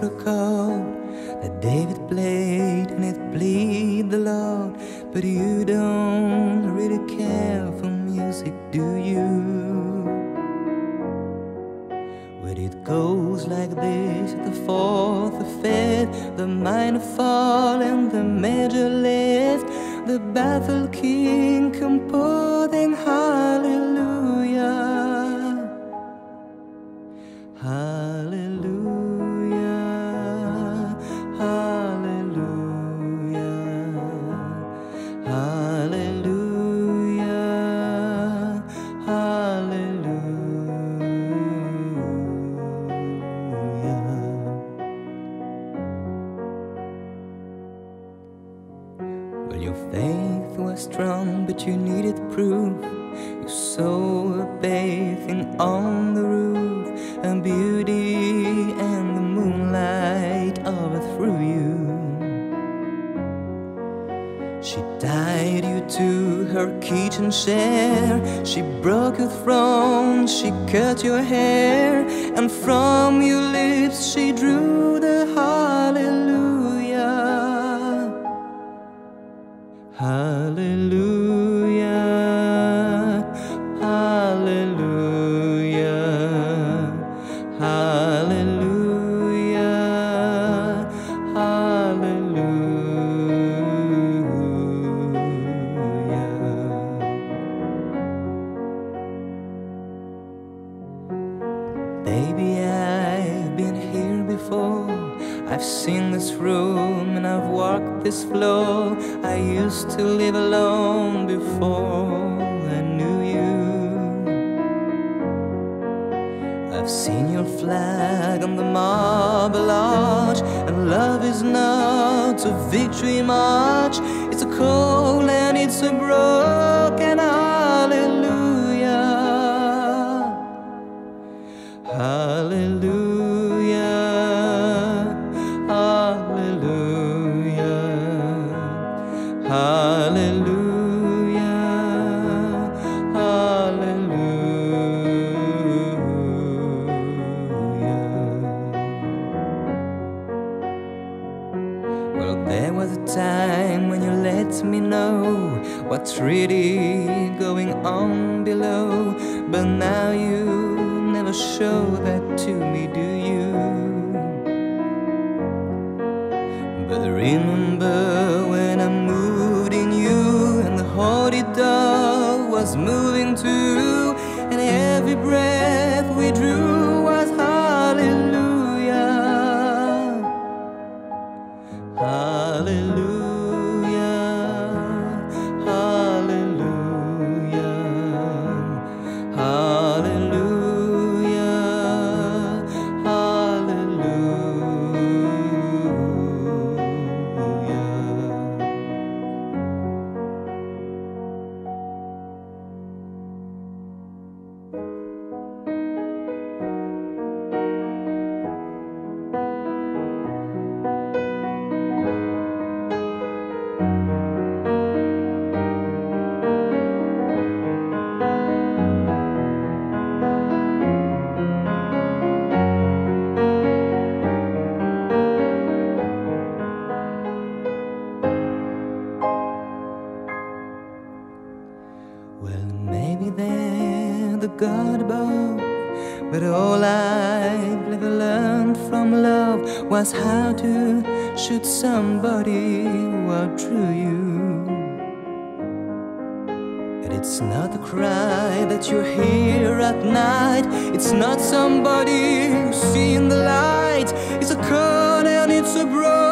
chord that David played and it pleased the Lord. But you don't really care for music, do you? But it goes like this the fourth, the fifth, the minor fall, and the major lift. The baffled king your faith was strong, but you needed proof. You saw a bathing on the roof, and beauty and the moonlight overthrew you. She tied you to her kitchen chair. She broke your throne, she cut your hair, and from your lips she drew the hallelujah. Hallelujah. Hallelujah. Hallelujah. Hallelujah. Baby, I've been here before. I've seen this room and I've walked this floor. I used to live alone before I knew you. I've seen your flag on the marble arch, and love is not a victory march. It's a cold and it's a broken was a time when you let me know what's really going on below, but now you never show that to me, do you? But remember when I moved in you and the holy dove was moving too, God above, but all I've ever learned from love was how to shoot somebody who outdrew you. And it's not a cry that you hear at night. It's not somebody who's seen the light. It's a call and it's a broken